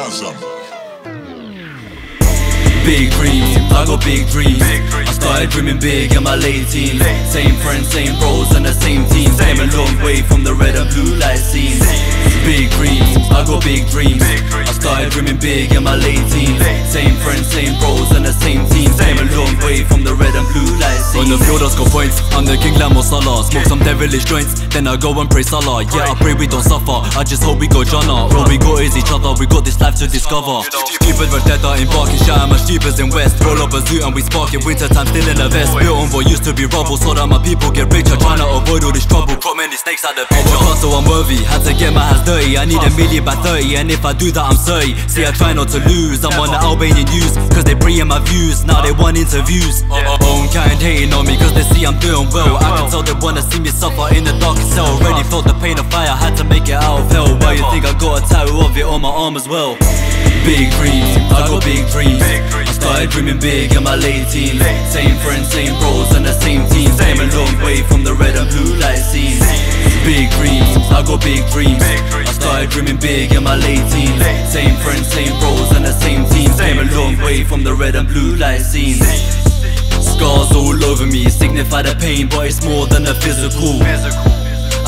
Nazam. Big dreams, I got big dreams. I started dreaming big in my late teens. Same friends, same bros, and the same teams. Came a long way from the red and blue light scene Big dreams, I got big dreams. I started dreaming big in my late teens. Light On scenes. the I score points. I'm the king, Lamb or Salah. Smoke some devilish joints, then I go and pray Salah. Yeah, I pray we don't suffer. I just hope we go Jannah. All we got is each other. We got this life to discover. Stupid Vendetta in Barking, shout my stupid in West. Roll up a zoo and we spark it. Winter time, still in a vest. Built on what used to be rubble, so that my people get richer. Trying to avoid all this trouble. Got many snakes out the picture. I'm so I'm worthy. Had to get my hands dirty. I need a million by 30, and if I do that, I'm 30. See, I try not to lose. I'm on the Albanian news, cause they bring in my views. Now they want interviews. Own kind hating on me, cause they see I'm doing well. I can tell they wanna see me suffer in the darkest cell. Already felt the pain of fire, had to make it out of hell. Why you think I got a tattoo of it on my arm as well? Big dreams, I got big dreams. I started dreaming big in my late teens. Same friends, same bros, and the same teams. Came a long way from the red and blue light scene Big dreams, I got big dreams. I started dreaming big in my late teens. Same friends, same bros, and the same teams. Came a long way from the red and blue light scene Scars all over me signify the pain, but it's more than the physical.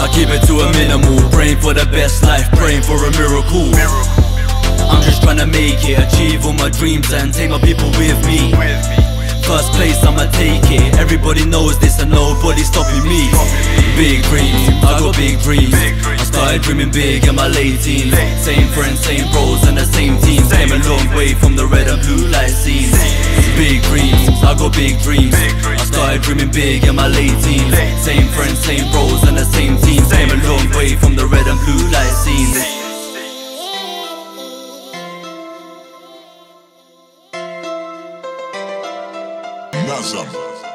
I keep it to a minimal, praying for the best life, praying for a miracle. I'm just trying to make it, achieve all my dreams and take my people with me. First place, I'ma take it. Everybody knows this and nobody's stopping me. Big dreams, I got big dreams. I started dreaming big in my late teens. Same friends, same bros, and the same teams. Came a long way from the red and blue light scene. Big I got big dreams. I started dreaming big in my late teens. Same friends, same bros, and the same teams. Came a long way from the red and blue light scenes. Nazam.